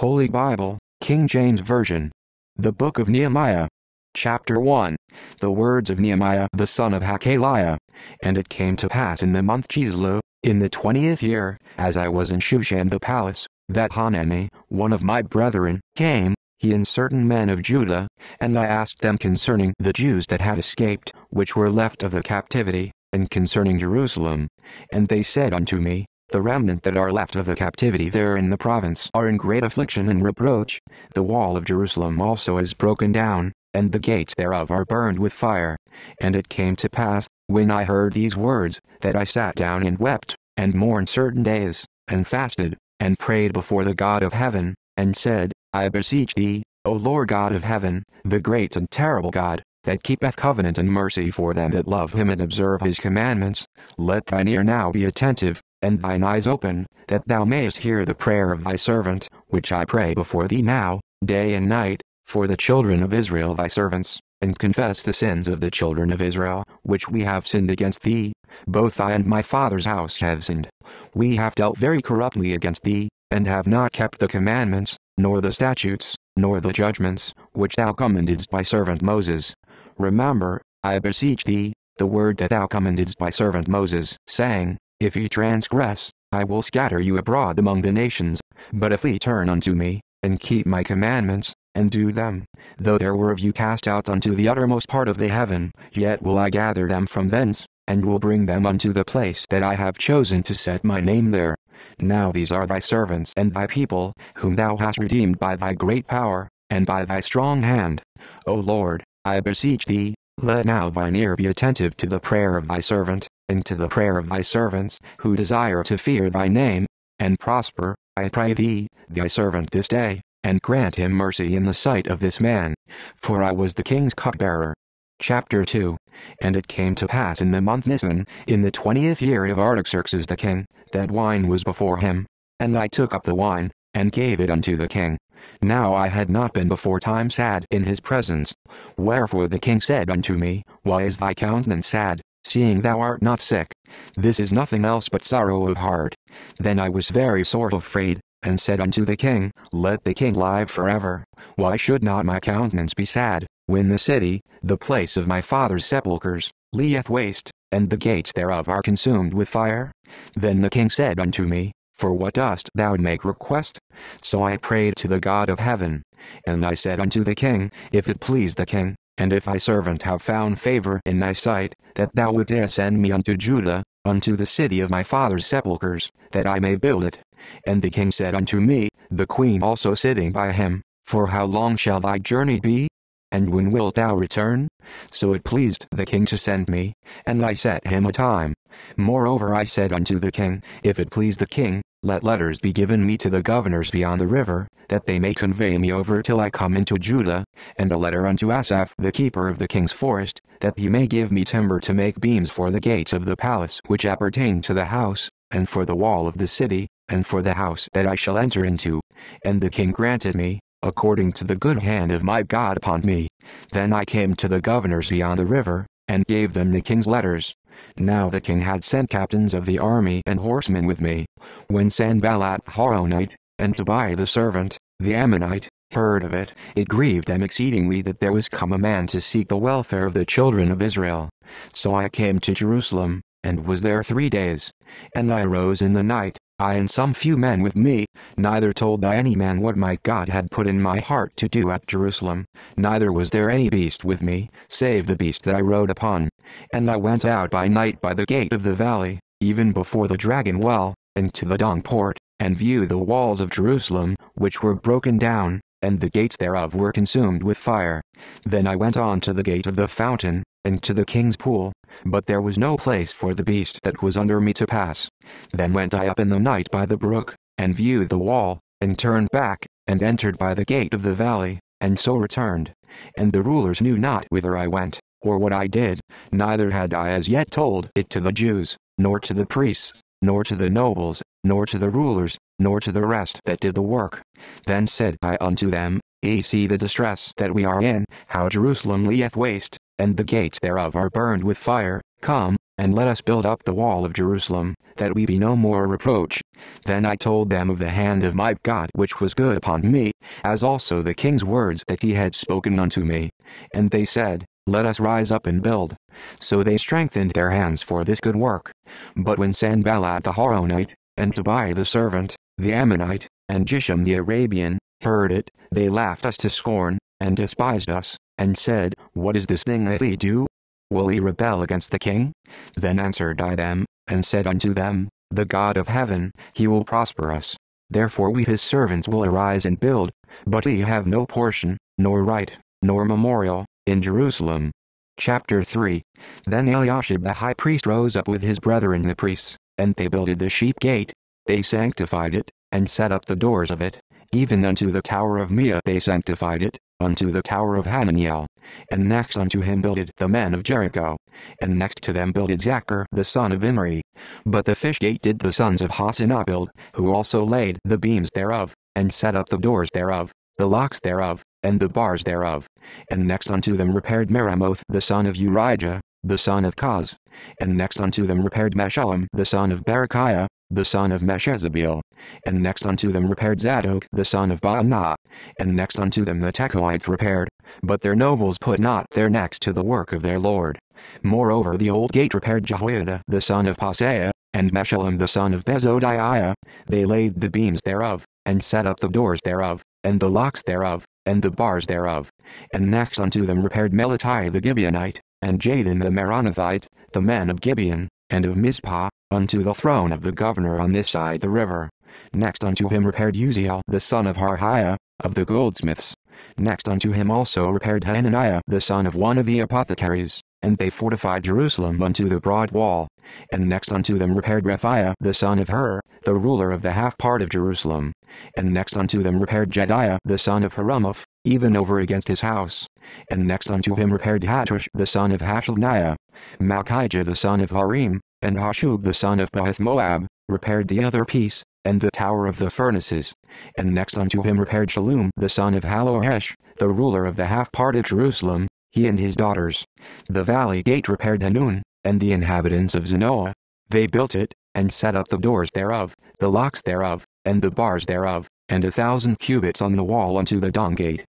Holy Bible, King James Version. The Book of Nehemiah. Chapter 1. The words of Nehemiah the son of Hachaliah. And it came to pass in the month Chisleu, in the twentieth year, as I was in Shushan the palace, that Hanani, one of my brethren, came, he and certain men of Judah, and I asked them concerning the Jews that had escaped, which were left of the captivity, and concerning Jerusalem. And they said unto me, the remnant that are left of the captivity there in the province are in great affliction and reproach. The wall of Jerusalem also is broken down, and the gates thereof are burned with fire. And it came to pass, when I heard these words, that I sat down and wept, and mourned certain days, and fasted, and prayed before the God of heaven, and said, I beseech thee, O Lord God of heaven, the great and terrible God, that keepeth covenant and mercy for them that love him and observe his commandments, let thine ear now be attentive, and thine eyes open, that thou mayest hear the prayer of thy servant, which I pray before thee now, day and night, for the children of Israel thy servants, and confess the sins of the children of Israel, which we have sinned against thee, both I and my father's house have sinned. We have dealt very corruptly against thee, and have not kept the commandments, nor the statutes, nor the judgments, which thou commandedst by servant Moses. Remember, I beseech thee, the word that thou commandedst by servant Moses, saying, if ye transgress, I will scatter you abroad among the nations. But if ye turn unto me, and keep my commandments, and do them, though there were of you cast out unto the uttermost part of the heaven, yet will I gather them from thence, and will bring them unto the place that I have chosen to set my name there. Now these are thy servants and thy people, whom thou hast redeemed by thy great power, and by thy strong hand. O Lord, I beseech thee, let now thine ear be attentive to the prayer of thy servant, and to the prayer of thy servants, who desire to fear thy name, and prosper, I pray thee, thy servant this day, and grant him mercy in the sight of this man. For I was the king's cupbearer. Chapter 2 And it came to pass in the month Nisan, in the twentieth year of Artaxerxes the king, that wine was before him. And I took up the wine, and gave it unto the king. Now I had not been before time sad in his presence. Wherefore the king said unto me, Why is thy countenance sad, seeing thou art not sick. This is nothing else but sorrow of heart. Then I was very sore afraid, and said unto the king, Let the king live forever. Why should not my countenance be sad, when the city, the place of my father's sepulchres, lieth waste, and the gates thereof are consumed with fire? Then the king said unto me, For what dost thou make request? So I prayed to the God of heaven. And I said unto the king, If it please the king, and if thy servant have found favor in thy sight, that thou wouldest send me unto Judah, unto the city of my father's sepulchres, that I may build it. And the king said unto me, the queen also sitting by him, For how long shall thy journey be? And when wilt thou return? So it pleased the king to send me, and I set him a time. Moreover I said unto the king, If it please the king, let letters be given me to the governors beyond the river, that they may convey me over till I come into Judah, and a letter unto Asaph the keeper of the king's forest, that he may give me timber to make beams for the gates of the palace which appertain to the house, and for the wall of the city, and for the house that I shall enter into. And the king granted me, according to the good hand of my God upon me. Then I came to the governors beyond the river, and gave them the king's letters. Now the king had sent captains of the army and horsemen with me. When Sanballat Horonite, and Tobiah the servant, the Ammonite, heard of it, it grieved them exceedingly that there was come a man to seek the welfare of the children of Israel. So I came to Jerusalem, and was there three days. And I rose in the night, I and some few men with me, neither told I any man what my God had put in my heart to do at Jerusalem, neither was there any beast with me, save the beast that I rode upon. And I went out by night by the gate of the valley, even before the dragon well, and to the dung port, and viewed the walls of Jerusalem, which were broken down, and the gates thereof were consumed with fire. Then I went on to the gate of the fountain, and to the king's pool, but there was no place for the beast that was under me to pass. Then went I up in the night by the brook, and viewed the wall, and turned back, and entered by the gate of the valley, and so returned. And the rulers knew not whither I went, or what I did, neither had I as yet told it to the Jews, nor to the priests, nor to the nobles, nor to the rulers, nor to the rest that did the work. Then said I unto them, Ye see the distress that we are in, how Jerusalem lieth waste, and the gates thereof are burned with fire, come, and let us build up the wall of Jerusalem, that we be no more a reproach. Then I told them of the hand of my God which was good upon me, as also the king's words that he had spoken unto me. And they said, Let us rise up and build. So they strengthened their hands for this good work. But when Sanballat the Horonite, and Tobiah the servant, the Ammonite, and Geshem the Arabian, heard it, they laughed us to scorn, and despised us, and said, What is this thing that we do? Will he rebel against the king? Then answered I them, and said unto them, The God of heaven, he will prosper us. Therefore we his servants will arise and build, but we have no portion, nor right, nor memorial, in Jerusalem. Chapter 3 Then Eliashib the high priest rose up with his brethren the priests, and they builded the sheep gate. They sanctified it, and set up the doors of it, even unto the tower of Meah they sanctified it, unto the tower of Hananiel. And next unto him builded the men of Jericho. And next to them builded Zaccur the son of Imri. But the fish gate did the sons of Hassenaah build, who also laid the beams thereof, and set up the doors thereof, the locks thereof, and the bars thereof. And next unto them repaired Meremoth the son of Urijah, the son of Koz. And next unto them repaired Meshullam the son of Berechiah, the son of Meshezabeel. And next unto them repaired Zadok the son of Baanah. And next unto them the Tekoites repaired, but their nobles put not their necks to the work of their lord. Moreover the old gate repaired Jehoiada the son of Paseah, and Meshullam the son of Besodeiah. They laid the beams thereof, and set up the doors thereof, and the locks thereof, and the bars thereof. And next unto them repaired Melati the Gibeonite, and Jadon the Meronothite, the men of Gibeon, and of Mizpah, unto the throne of the governor on this side the river. Next unto him repaired Uzziel the son of Harhaiah, of the goldsmiths. Next unto him also repaired Hananiah the son of one of the apothecaries, and they fortified Jerusalem unto the broad wall. And next unto them repaired Rephaiah the son of Hur, the ruler of the half part of Jerusalem. And next unto them repaired Jediah the son of Harumaph, even over against his house. And next unto him repaired Hattush the son of Hashabniah, Malchijah the son of Harim, and Hashub the son of Pahath Moab, repaired the other piece, and the tower of the furnaces. And next unto him repaired Shallum the son of Hallohesh, the ruler of the half part of Jerusalem, he and his daughters. The valley gate repaired Hanun, and the inhabitants of Zanoah. They built it, and set up the doors thereof, the locks thereof, and the bars thereof, and a thousand cubits on the wall unto the dung gate.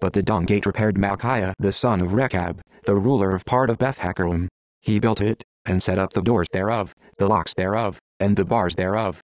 But the dung gate repaired Malchiah the son of Rechab, the ruler of part of Beth-haccherem. He built it, and set up the doors thereof, the locks thereof, and the bars thereof.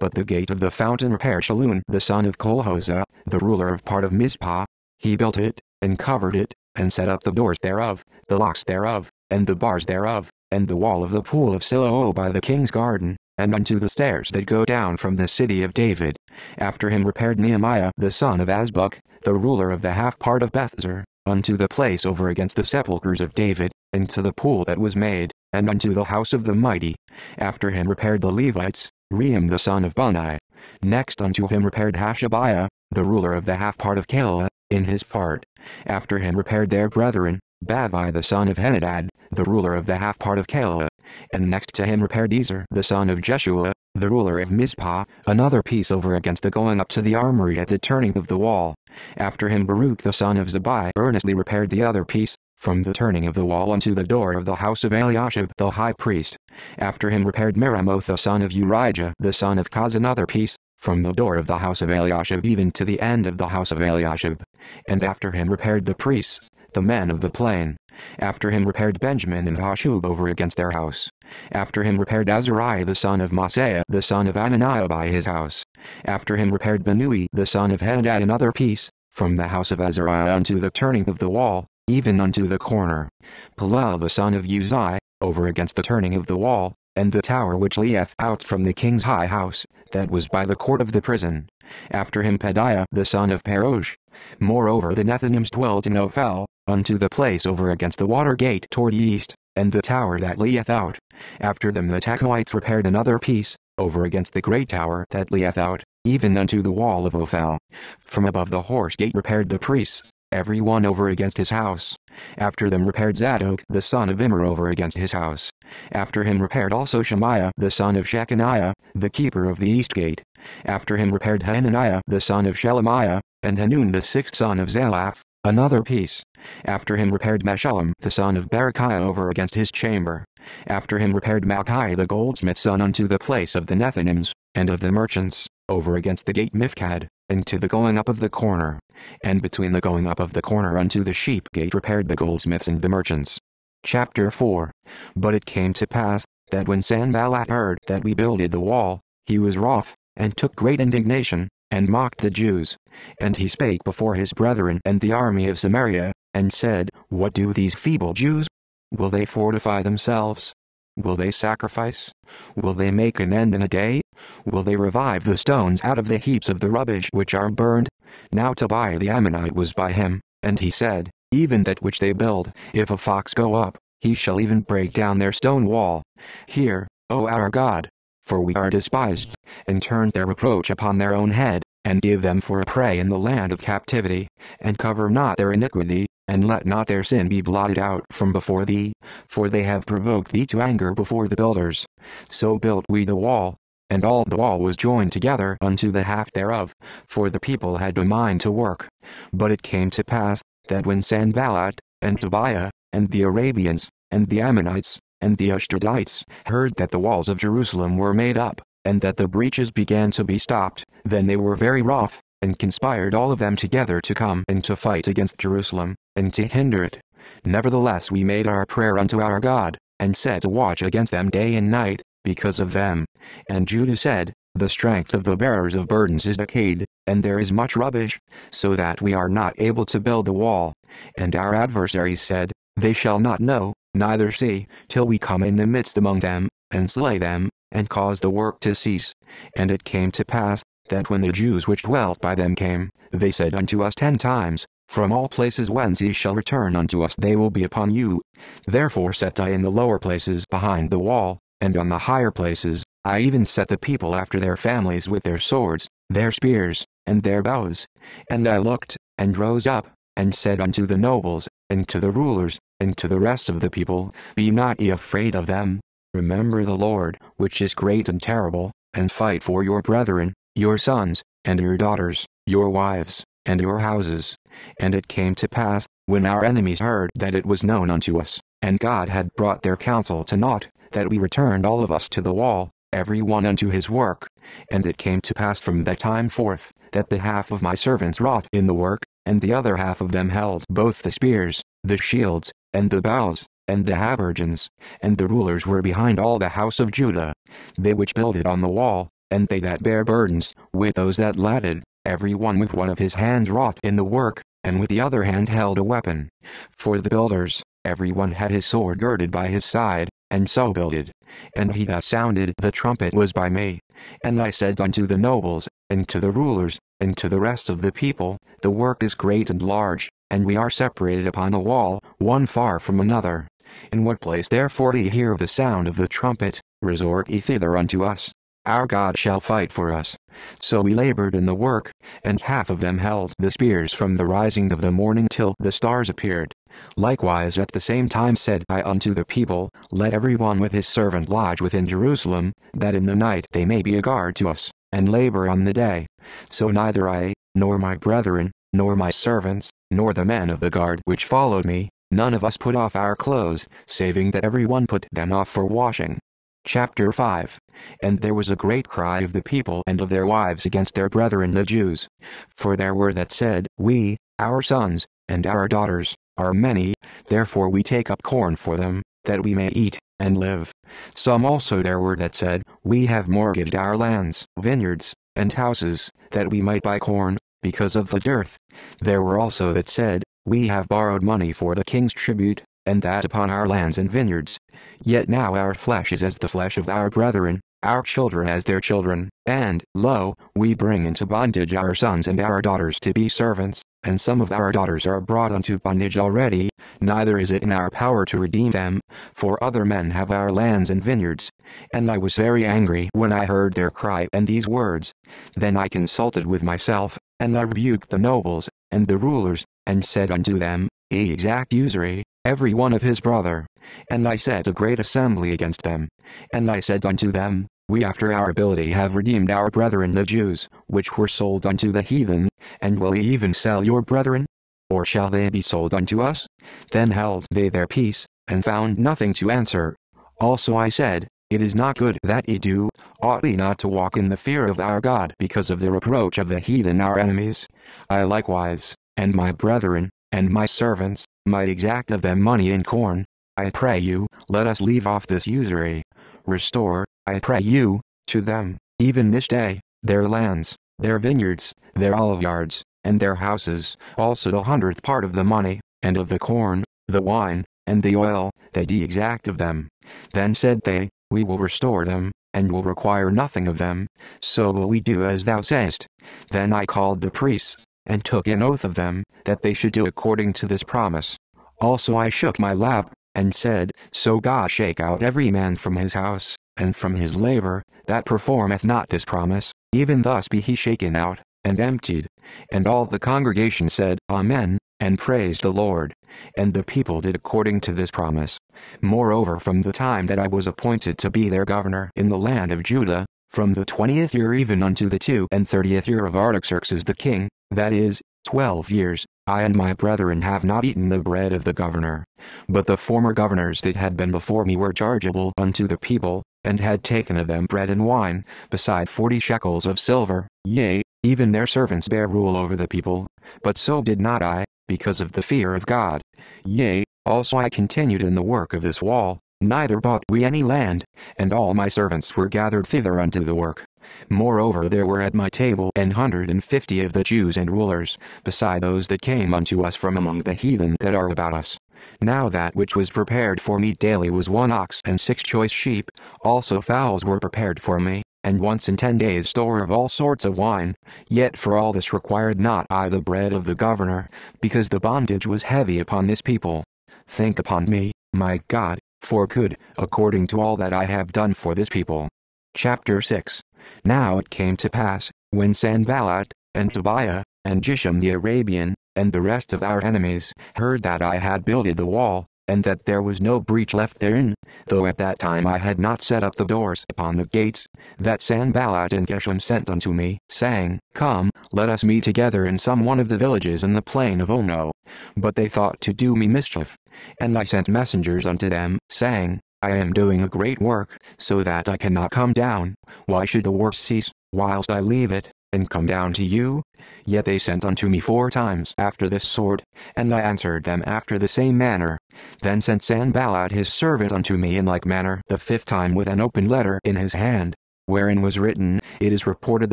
But the gate of the fountain repaired Shallun the son of Colhozeh, the ruler of part of Mizpah. He built it, and covered it, and set up the doors thereof, the locks thereof, and the bars thereof, and the wall of the pool of Siloah by the king's garden, and unto the stairs that go down from the city of David. After him repaired Nehemiah the son of Azbuk, the ruler of the half part of Bethzur, unto the place over against the sepulchres of David, and to the pool that was made, and unto the house of the mighty. After him repaired the Levites, Rehum the son of Bunni. Next unto him repaired Hashabiah, the ruler of the half part of Keilah, in his part. After him repaired their brethren, Bavai the son of Henadad, the ruler of the half part of Keilah. And next to him repaired Ezer the son of Jeshua, the ruler of Mizpah, another piece over against the going up to the armory at the turning of the wall. After him Baruch the son of Zabai earnestly repaired the other piece, from the turning of the wall unto the door of the house of Eliashib the high priest. After him repaired Meremoth the son of Urijah the son of Koz another piece, from the door of the house of Eliashib even to the end of the house of Eliashib. And after him repaired the priests, the men of the plain. After him repaired Benjamin and Hashub over against their house. After him repaired Azariah the son of Maaseiah the son of Ananiah by his house. After him repaired Binnui the son of Henadad another piece, from the house of Azariah unto the turning of the wall, even unto the corner. Palal the son of Uzai, over against the turning of the wall, and the tower which leeth out from the king's high house, that was by the court of the prison. After him Pedaiah the son of Parosh. Moreover the Nethinims dwelt in Ophel, unto the place over against the water gate toward the east, and the tower that leeth out. After them the Tekoites repaired another piece, over against the great tower that leeth out, even unto the wall of Ophel. From above the horse gate repaired the priests, every one over against his house. After them repaired Zadok the son of Immer over against his house. After him repaired also Shemaiah the son of Shechaniah, the keeper of the east gate. After him repaired Hananiah the son of Shelemiah, and Hanun the sixth son of Zalaph, another piece. After him repaired Meshullam the son of Berechiah over against his chamber. After him repaired Malchi the goldsmith's son unto the place of the Nethinims, and of the merchants, over against the gate Miphkad, and to the going up of the corner. And between the going up of the corner unto the sheep gate repaired the goldsmiths and the merchants. Chapter 4 But it came to pass, that when Sanballat heard that we builded the wall, he was wroth, and took great indignation, and mocked the Jews. And he spake before his brethren and the army of Samaria, and said, What do these feeble Jews? Will they fortify themselves? Will they sacrifice? Will they make an end in a day? Will they revive the stones out of the heaps of the rubbish which are burned? Now Tobiah the Ammonite was by him, and he said, Even that which they build, if a fox go up, he shall even break down their stone wall. Hear, O our God, for we are despised, and turned their reproach upon their own head, and give them for a prey in the land of captivity, and cover not their iniquity, and let not their sin be blotted out from before thee, for they have provoked thee to anger before the builders. So built we the wall, and all the wall was joined together unto the half thereof, for the people had a mind to work. But it came to pass, that when Sanballat, and Tobiah, and the Arabians, and the Ammonites, and the Ashdodites heard that the walls of Jerusalem were made up, and that the breaches began to be stopped, then they were very wroth, and conspired all of them together to come and to fight against Jerusalem, and to hinder it. Nevertheless we made our prayer unto our God, and set a watch against them day and night, because of them. And Judah said, The strength of the bearers of burdens is decayed, and there is much rubbish, so that we are not able to build the wall. And our adversaries said, They shall not know, neither see, till we come in the midst among them, and slay them, and cause the work to cease. And it came to pass, that when the Jews which dwelt by them came, they said unto us ten times, From all places whence ye shall return unto us they will be upon you. Therefore set I in the lower places behind the wall, and on the higher places, I even set the people after their families with their swords, their spears, and their bows. And I looked, and rose up, and said unto the nobles, and to the rulers, and to the rest of the people, Be not ye afraid of them. Remember the Lord, which is great and terrible, and fight for your brethren, your sons, and your daughters, your wives, and your houses. And it came to pass, when our enemies heard that it was known unto us, and God had brought their counsel to naught, that we returned all of us to the wall, every one unto his work. And it came to pass from that time forth, that the half of my servants wrought in the work, and the other half of them held both the spears, the shields, and the bows, and the habergeons, and the rulers were behind all the house of Judah, they which builded on the wall, and they that bare burdens, with those that ladded, every one with one of his hands wrought in the work, and with the other hand held a weapon. For the builders, every one had his sword girded by his side, and so builded. And he that sounded the trumpet was by me. And I said unto the nobles, and to the rulers, and to the rest of the people, The work is great and large, and we are separated upon a wall, one far from another. In what place therefore ye hear the sound of the trumpet, resort ye thither unto us. Our God shall fight for us. So we labored in the work, and half of them held the spears from the rising of the morning till the stars appeared. Likewise at the same time said I unto the people, Let every one with his servant lodge within Jerusalem, that in the night they may be a guard to us, and labor on the day. So neither I, nor my brethren, nor my servants, nor the men of the guard which followed me, none of us put off our clothes, saving that every one put them off for washing. Chapter 5 And there was a great cry of the people and of their wives against their brethren the Jews. For there were that said, We, our sons, and our daughters, are many, therefore we take up corn for them, that we may eat, and live. Some also there were that said, We have mortgaged our lands, vineyards, and houses, that we might buy corn, because of the dearth. There were also that said, We have borrowed money for the king's tribute, and that upon our lands and vineyards. Yet now our flesh is as the flesh of our brethren, our children as their children, and, lo, we bring into bondage our sons and our daughters to be servants, and some of our daughters are brought unto bondage already, neither is it in our power to redeem them, for other men have our lands and vineyards. And I was very angry when I heard their cry and these words. Then I consulted with myself, and I rebuked the nobles, and the rulers, and said unto them, exact usury, every one of his brother. And I set a great assembly against them. And I said unto them, We after our ability have redeemed our brethren the Jews, which were sold unto the heathen, and will even sell your brethren? Or shall they be sold unto us? Then held they their peace, and found nothing to answer. Also I said, It is not good that ye do, ought we not to walk in the fear of our God because of the reproach of the heathen our enemies? I likewise, and my brethren, and my servants, might exact of them money and corn. I pray you, let us leave off this usury. Restore, I pray you, to them, even this day, their lands, their vineyards, their olive yards, and their houses, also the hundredth part of the money, and of the corn, the wine, and the oil, that ye exact of them. Then said they, We will restore them, and will require nothing of them, so will we do as thou sayest. Then I called the priests, and took an oath of them, that they should do according to this promise. Also I shook my lap, and said, So God shake out every man from his house, and from his labor, that performeth not this promise, even thus be he shaken out, and emptied. And all the congregation said, Amen, and praised the Lord. And the people did according to this promise. Moreover from the time that I was appointed to be their governor in the land of Judah, from the twentieth year even unto the two and thirtieth year of Artaxerxes the king, that is, twelve years, I and my brethren have not eaten the bread of the governor. But the former governors that had been before me were chargeable unto the people, and had taken of them bread and wine, beside forty shekels of silver, yea, even their servants bear rule over the people, but so did not I, because of the fear of God. Yea, also I continued in the work of this wall, neither bought we any land, and all my servants were gathered thither unto the work. Moreover there were at my table an hundred and fifty of the Jews and rulers, beside those that came unto us from among the heathen that are about us. Now that which was prepared for me daily was one ox and six choice sheep, also fowls were prepared for me, and once in ten days store of all sorts of wine. Yet for all this required not I the bread of the governor, because the bondage was heavy upon this people. Think upon me, my God, for good, according to all that I have done for this people. Chapter 6 Now it came to pass, when Sanballat, and Tobiah, and Geshem the Arabian, and the rest of our enemies, heard that I had builded the wall, and that there was no breach left therein, though at that time I had not set up the doors upon the gates, that Sanballat and Geshem sent unto me, saying, Come, let us meet together in some one of the villages in the plain of Ono. But they thought to do me mischief. And I sent messengers unto them, saying, I am doing a great work, so that I cannot come down. Why should the work cease, whilst I leave it, and come down to you? Yet they sent unto me four times after this sort, and I answered them after the same manner. Then sent Sanballat his servant unto me in like manner the fifth time with an open letter in his hand, wherein was written, It is reported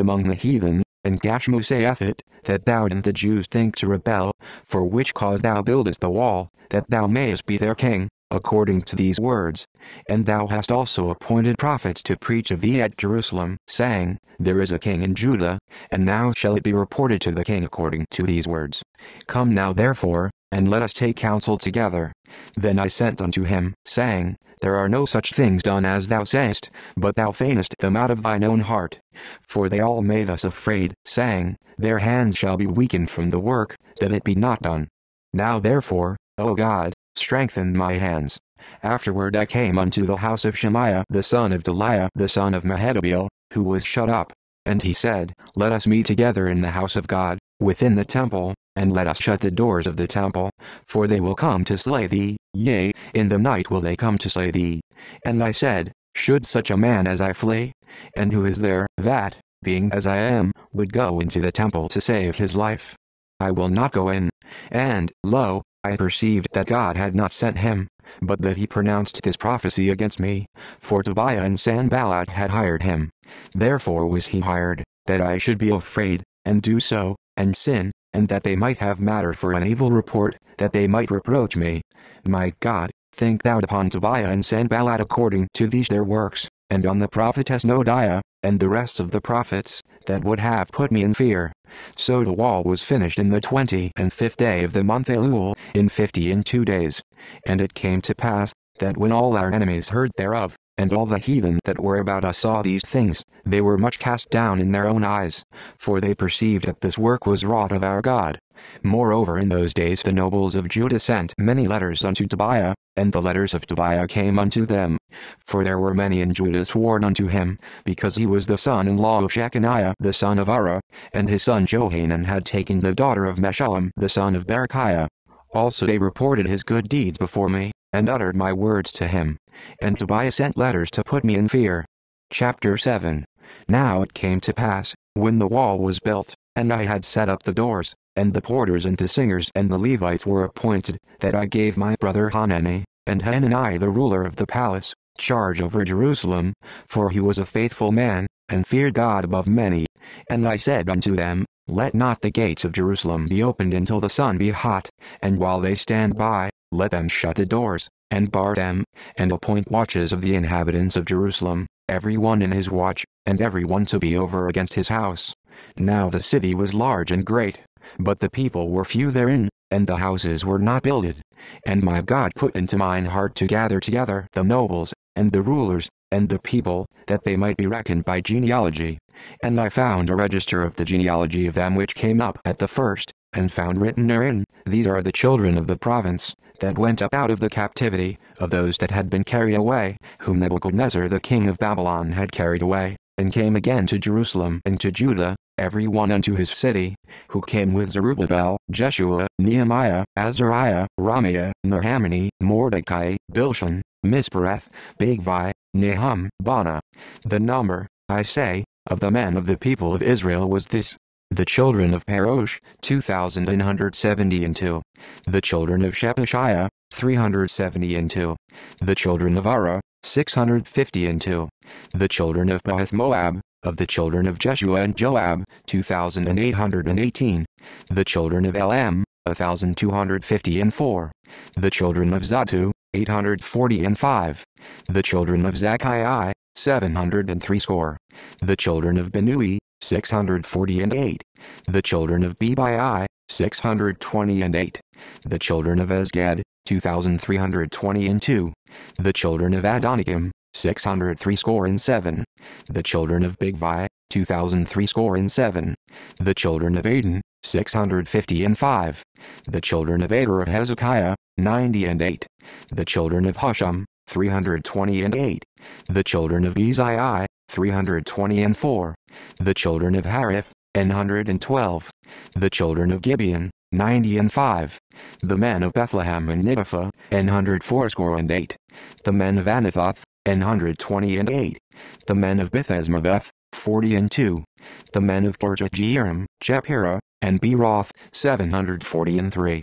among the heathen, and Gashmu saith it, that thou and the Jews think to rebel, for which cause thou buildest the wall, that thou mayest be their king, according to these words. And thou hast also appointed prophets to preach of thee at Jerusalem, saying, There is a king in Judah, and now shall it be reported to the king according to these words. Come now therefore, and let us take counsel together. Then I sent unto him, saying, There are no such things done as thou sayest, but thou feignest them out of thine own heart. For they all made us afraid, saying, Their hands shall be weakened from the work, that it be not done. Now therefore, O God, strengthen my hands. Afterward I came unto the house of Shemaiah the son of Delaiah the son of Mehetabeel, who was shut up. And he said, Let us meet together in the house of God, within the temple, and let us shut the doors of the temple, for they will come to slay thee, yea, in the night will they come to slay thee. And I said, Should such a man as I flee? And who is there, that, being as I am, would go into the temple to save his life? I will not go in. And, lo, I perceived that God had not sent him, but that he pronounced this prophecy against me, for Tobiah and Sanballat had hired him. Therefore was he hired, that I should be afraid, and do so, and sin, and that they might have matter for an evil report, that they might reproach me. My God, think thou upon Tobiah and Sanballat according to these their works, and on the prophetess Noadiah, and the rest of the prophets, that would have put me in fear. So the wall was finished in the twenty and fifth day of the month Elul, in fifty and two days. And it came to pass, that when all our enemies heard thereof, and all the heathen that were about us saw these things, they were much cast down in their own eyes, for they perceived that this work was wrought of our God. Moreover in those days the nobles of Judah sent many letters unto Tobiah, and the letters of Tobiah came unto them. For there were many in Judah sworn unto him, because he was the son-in-law of Shechaniah the son of Arah, and his son Johanan had taken the daughter of Meshullam the son of Berechiah. Also they reported his good deeds before me, and uttered my words to him. and Tobiah sent letters to put me in fear. Chapter 7 Now it came to pass, when the wall was built, and I had set up the doors, and the porters and the singers and the Levites were appointed, that I gave my brother Hanani, and Hanani the ruler of the palace, charge over Jerusalem, for he was a faithful man, and feared God above many. And I said unto them, Let not the gates of Jerusalem be opened until the sun be hot, and while they stand by, let them shut the doors, and bar them, and appoint watches of the inhabitants of Jerusalem, every one in his watch, and every one to be over against his house. Now the city was large and great, but the people were few therein, and the houses were not builded. And my God put into mine heart to gather together the nobles, and the rulers, and the people, that they might be reckoned by genealogy. And I found a register of the genealogy of them which came up at the first, and found written therein, These are the children of the province, that went up out of the captivity, of those that had been carried away, whom Nebuchadnezzar the king of Babylon had carried away, and came again to Jerusalem and to Judah, every one unto his city, who came with Zerubbabel, Jeshua, Nehemiah, Azariah, Raamiah, Nahamani, Mordecai, Bilshan, Mispereth, Bigvai, Nahum, Bana. The number, I say, of the men of the people of Israel was this. The children of Parosh, 2,970 and 2. The children of Shephatiah, 370 and 2. The children of Arah, 650 and 2. The children of Pahath Moab, of the children of Jeshua and Joab, 2,818. The children of Elam, 1,250 and 4. The children of Zattu, 840 and 5. The children of Zaccai, 703 score. The children of Binnui, 640 and 8. The children of Bebai, 620 and 8. The children of Ezgad, 2320 and 2. The children of Adonikam, 603 score and 7. The children of Bigvai, 2003 score and 7. The children of Aden, 650 and 5. The children of Ader of Hezekiah, 90 and 8. The children of Husham, 320 and 8. The children of Bezai, 320 and 4. The children of Harith, an hundred and twelve. The children of Gibeon, ninety and five. The men of Bethlehem and Nidapha, an hundred fourscore and eight. The men of Anathoth, an hundred twenty and eight. The men of Bethesmaveth, forty and two. The men of Kirjathjearim, Chephirah, and Beeroth, seven hundred forty and three.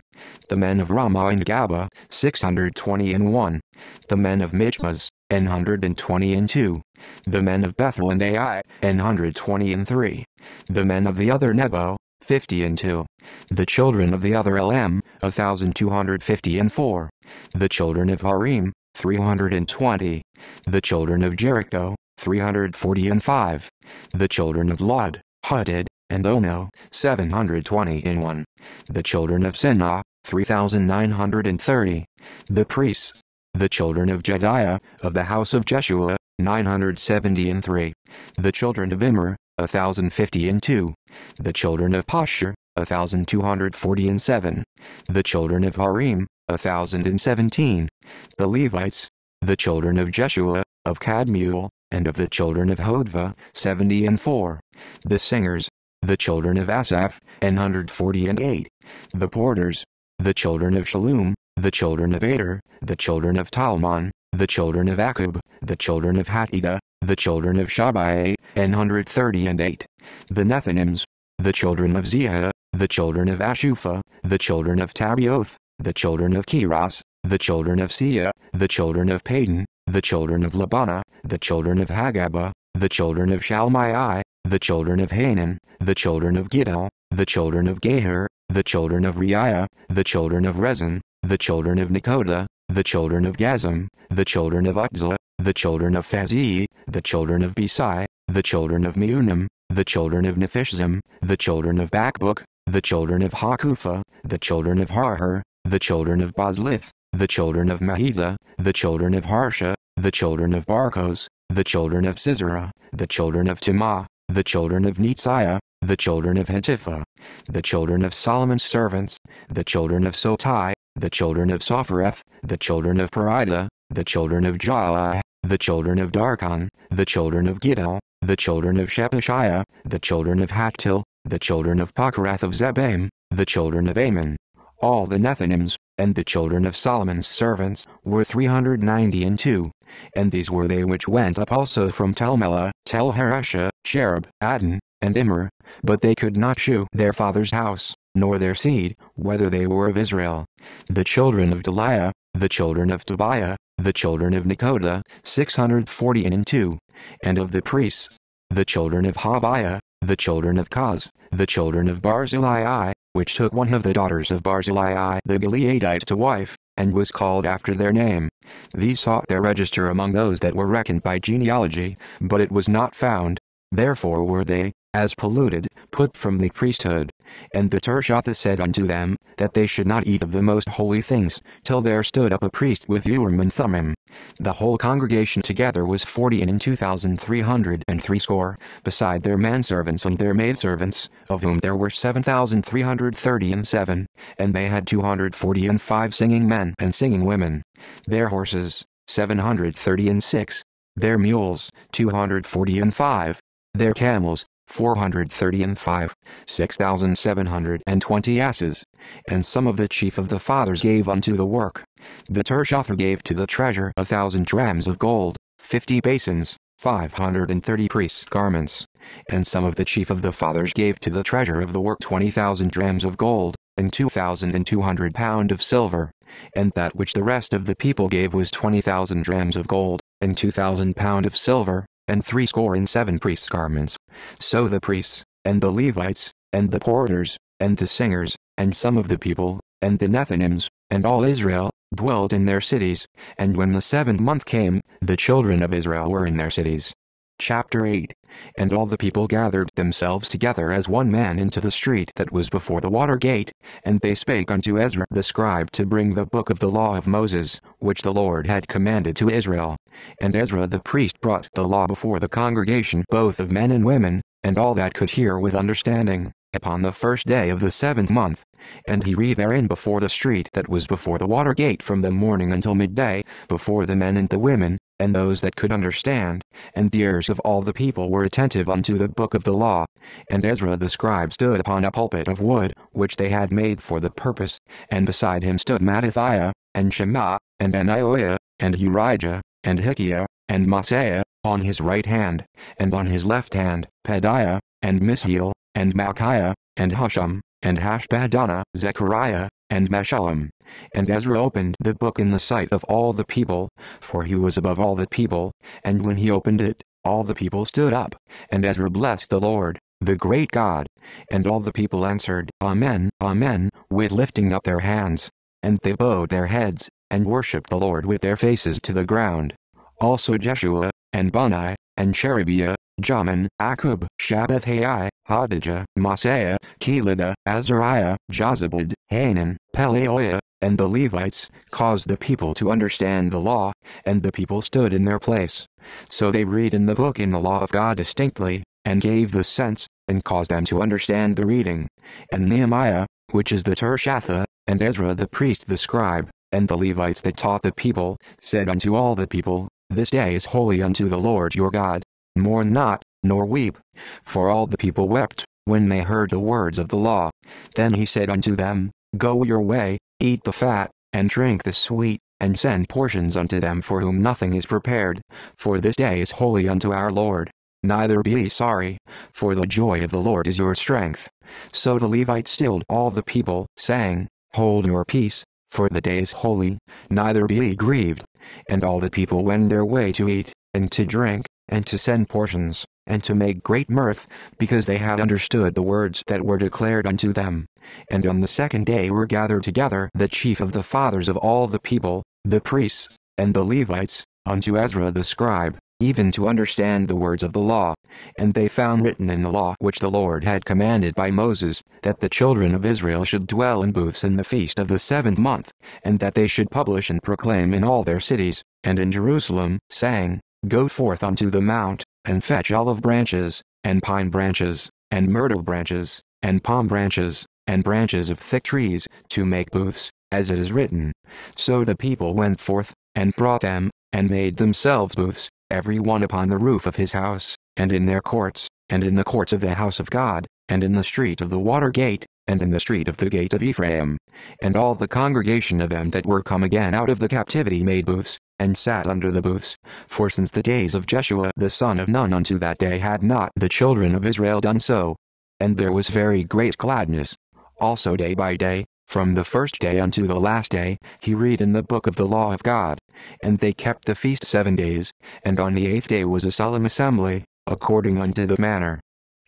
The men of Ramah and Gaba, six hundred twenty and one. The men of hundred and twenty and two. The men of Bethel and Ai, an hundred twenty and three. The men of the other Nebo, fifty and two. The children of the other Elam, a thousand two hundred fifty and four. The children of Harim, three hundred and twenty. The children of Jericho, three hundred forty and five. The children of Lod, Hadid, and Ono, seven hundred twenty and one. The children of Sinah, three thousand nine hundred and thirty. The priests, the children of Jediah, of the house of Jeshua, 970 and 3. The children of Immer, 1050 and 2. The children of Pashur, 1240 and 7. The children of Harim, 1017. The Levites, the children of Jeshua, of Kadmiel, and of the children of Hodva, 70 and 4. The singers, the children of Asaph, 140 and 8. The porters, the children of Shalom, the children of Ader, the children of Talmon, the children of Akub, the children of Hatita, the children of Shabai, an hundred thirty and eight. The Nethinims, the children of Ziha, the children of Ashupha, the children of Tabioth, the children of Kiras, the children of Sia, the children of Padan, the children of Labana, the children of Hagaba, the children of Shalmai, the children of Hanan, the children of Giddel, the children of Geher, the children of Reiah, the children of Rezin, the children of Nekoda, the children of Gazam, the children of Utzah, the children of Phazii, the children of Besai, the children of Meunim, the children of Nephishzim, the children of Bakbuk, the children of Hakupha, the children of Harher, the children of Bazlith, the children of Mahida, the children of Harsha, the children of Barkos, the children of Sisera, the children of Timah, the children of Neziah, the children of Hatipha, the children of Solomon's servants, the children of Sotai, the children of Sophereth, the children of Perida, the children of Jaala, the children of Darkon, the children of Giddel, the children of Shephatiah, the children of Hattil, the children of Pocherath of Zebaim, the children of Ammon. All the Nethinims, and the children of Solomon's servants were three hundred ninety and two. And these were they which went up also from Telmela, Telharesha, Cherub, Addon, and Immer, but they could not shew their father's house, nor their seed, whether they were of Israel. The children of Deliah, the children of Tobiah, the children of Nekoda, six hundred forty and two. And of the priests, the children of Habiah, the children of Koz, the children of Barzillai, which took one of the daughters of Barzillai the Gileadite to wife, and was called after their name. These sought their register among those that were reckoned by genealogy, but it was not found. Therefore were they, as polluted, put from the priesthood. And the Tirshatha said unto them, that they should not eat of the most holy things, till there stood up a priest with Urim and Thummim. The whole congregation together was forty and in two thousand three hundred and threescore, beside their manservants and their maidservants, of whom there were seven thousand three hundred thirty and seven, and they had two hundred forty and five singing men and singing women. Their horses, seven hundred thirty and six, their mules, two hundred forty and five, their camels, 430 and 5, 6,720 asses. And some of the chief of the fathers gave unto the work. The Tirshatha gave to the treasure a thousand drams of gold, fifty basins, 530 priests' garments. And some of the chief of the fathers gave to the treasure of the work 20,000 drams of gold, and 2,200 pound of silver. And that which the rest of the people gave was 20,000 drams of gold, and 2,000 pound of silver, and threescore and seven priests' garments. So the priests, and the Levites, and the porters, and the singers, and some of the people, and the Nethinims, and all Israel, dwelt in their cities, and when the seventh month came, the children of Israel were in their cities. Chapter 8 And all the people gathered themselves together as one man into the street that was before the water gate, and they spake unto Ezra the scribe to bring the book of the law of Moses, which the Lord had commanded to Israel. And Ezra the priest brought the law before the congregation both of men and women, and all that could hear with understanding, upon the first day of the seventh month. And he read therein before the street that was before the water gate from the morning until midday, before the men and the women, and those that could understand, and the ears of all the people were attentive unto the book of the law. And Ezra the scribe stood upon a pulpit of wood, which they had made for the purpose, and beside him stood Mattithiah, and Shema, and Anaiah, and Urijah, and Hilkiah, and Maaseiah, on his right hand, and on his left hand, Pedaiah, and Mishael, and Malchiah, and Husham, and Hashbaddanah, Zechariah, and Meshullam. And Ezra opened the book in the sight of all the people, for he was above all the people, and when he opened it, all the people stood up, and Ezra blessed the Lord, the great God. And all the people answered, Amen, Amen, with lifting up their hands. And they bowed their heads, and worshipped the Lord with their faces to the ground. Also Jeshua, and Bunni, and Sherebiah, Jamin, Akkub, Shabbethai, Hodijah, Maaseiah, Kelita, Azariah, Jozabad, Hanan, Pelaiah, and the Levites, caused the people to understand the law, and the people stood in their place. So they read in the book in the law of God distinctly, and gave the sense, and caused them to understand the reading. And Nehemiah, which is the Tirshatha, and Ezra the priest the scribe, and the Levites that taught the people, said unto all the people, This day is holy unto the Lord your God. Mourn not, nor weep. For all the people wept, when they heard the words of the law. Then he said unto them, Go your way, eat the fat, and drink the sweet, and send portions unto them for whom nothing is prepared. For this day is holy unto our Lord. Neither be ye sorry, for the joy of the Lord is your strength. So the Levites stilled all the people, saying, Hold your peace, for the day is holy, neither be ye grieved. And all the people went their way to eat, and to drink, and to send portions, and to make great mirth, because they had understood the words that were declared unto them. And on the second day were gathered together the chief of the fathers of all the people, the priests, and the Levites, unto Ezra the scribe, even to understand the words of the law. And they found written in the law which the Lord had commanded by Moses, that the children of Israel should dwell in booths in the feast of the seventh month, and that they should publish and proclaim in all their cities, and in Jerusalem, saying, Go forth unto the mount, and fetch olive branches, and pine branches, and myrtle branches, and palm branches, and branches of thick trees, to make booths, as it is written. So the people went forth, and brought them, and made themselves booths, every one upon the roof of his house, and in their courts, and in the courts of the house of God, and in the street of the water gate, and in the street of the gate of Ephraim. And all the congregation of them that were come again out of the captivity made booths, and sat under the booths. For since the days of Jeshua the son of Nun unto that day had not the children of Israel done so. And there was very great gladness. Also day by day, from the first day unto the last day, he read in the book of the law of God. And they kept the feast seven days, and on the eighth day was a solemn assembly, according unto the manner.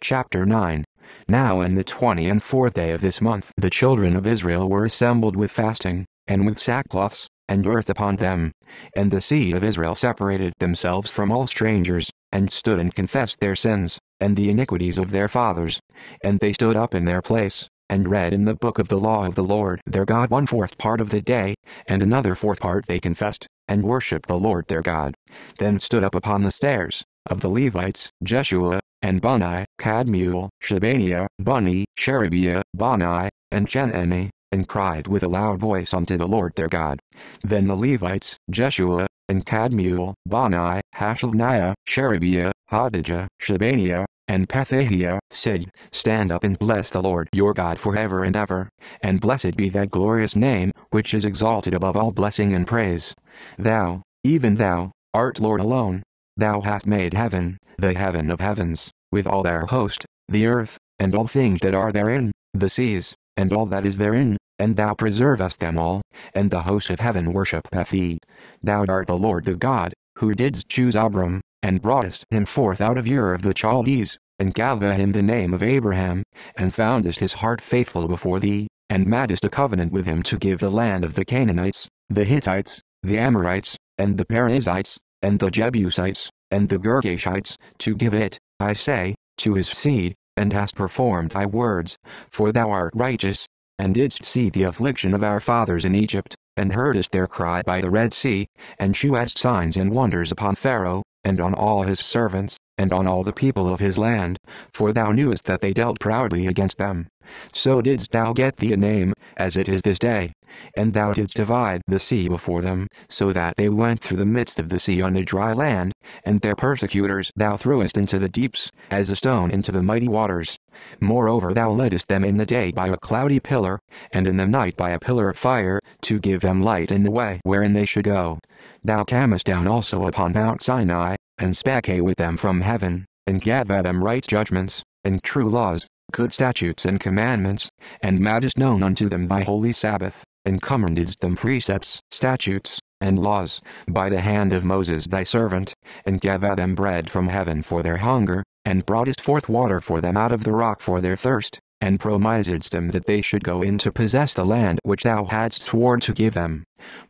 Chapter 9 Now in the twenty and fourth day of this month the children of Israel were assembled with fasting, and with sackcloths, and earth upon them. And the seed of Israel separated themselves from all strangers, and stood and confessed their sins, and the iniquities of their fathers. And they stood up in their place, and read in the book of the law of the Lord their God one fourth part of the day, and another fourth part they confessed, and worshipped the Lord their God. Then stood up upon the stairs, of the Levites, Jeshua, and Bunni, Kadmiel, Shebaniah, Bunni, Sherebiah, Bani, and Chenani, and cried with a loud voice unto the Lord their God. Then the Levites, Jeshua, and Kadmiel, Bani, Hashabniah, Sherebiah, Hodijah, Shebaniah, and Pethahiah, said, Stand up and bless the Lord your God forever and ever, and blessed be that glorious name, which is exalted above all blessing and praise. Thou, even thou, art Lord alone. Thou hast made heaven, the heaven of heavens, with all their host, the earth, and all things that are therein, the seas, and all that is therein, and thou preservest them all, and the host of heaven worshipeth thee. Thou art the Lord the God, who didst choose Abram, and broughtest him forth out of Ur of the Chaldees, and gavest him the name of Abraham, and foundest his heart faithful before thee, and madest a covenant with him to give the land of the Canaanites, the Hittites, the Amorites, and the Perizzites, and the Jebusites, and the Girgashites, to give it, I say, to his seed, and hast performed thy words, for thou art righteous, and didst see the affliction of our fathers in Egypt, and heardest their cry by the Red Sea, and shewest signs and wonders upon Pharaoh, and on all his servants, and on all the people of his land, for thou knewest that they dealt proudly against them. So didst thou get thee a name, as it is this day. And thou didst divide the sea before them, so that they went through the midst of the sea on a dry land, and their persecutors thou threwest into the deeps, as a stone into the mighty waters. Moreover thou leddest them in the day by a cloudy pillar, and in the night by a pillar of fire, to give them light in the way wherein they should go. Thou camest down also upon Mount Sinai, and spake with them from heaven, and gave them right judgments, and true laws, good statutes and commandments, and madest known unto them thy holy Sabbath, and commandedst them precepts, statutes, and laws, by the hand of Moses thy servant, and gave them bread from heaven for their hunger, and broughtest forth water for them out of the rock for their thirst, and promisedst them that they should go in to possess the land which thou hadst sworn to give them.